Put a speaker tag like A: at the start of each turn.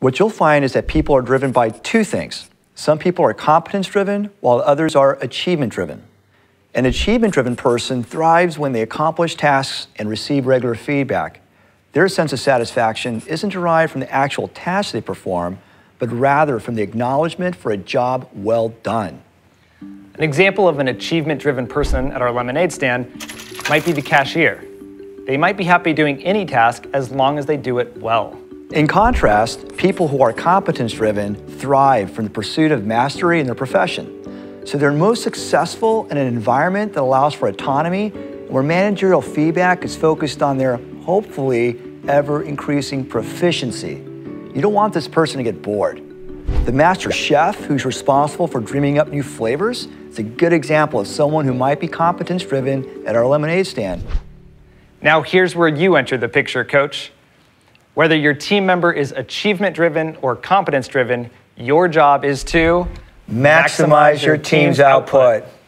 A: What you'll find is that people are driven by two things. Some people are competence driven, while others are achievement driven. An achievement driven person thrives when they accomplish tasks and receive regular feedback. Their sense of satisfaction isn't derived from the actual tasks they perform, but rather from the acknowledgement for a job well done.
B: An example of an achievement driven person at our lemonade stand might be the cashier. They might be happy doing any task as long as they do it well.
A: In contrast, people who are competence driven thrive from the pursuit of mastery in their profession. So they're most successful in an environment that allows for autonomy, where managerial feedback is focused on their hopefully ever increasing proficiency. You don't want this person to get bored. The master chef, who's responsible for dreaming up new flavors, is a good example of someone who might be competence driven at our lemonade stand.
B: Now, here's where you enter the picture, coach. Whether your team member is achievement driven or competence driven, your job is to
A: maximize, maximize your team's output. output.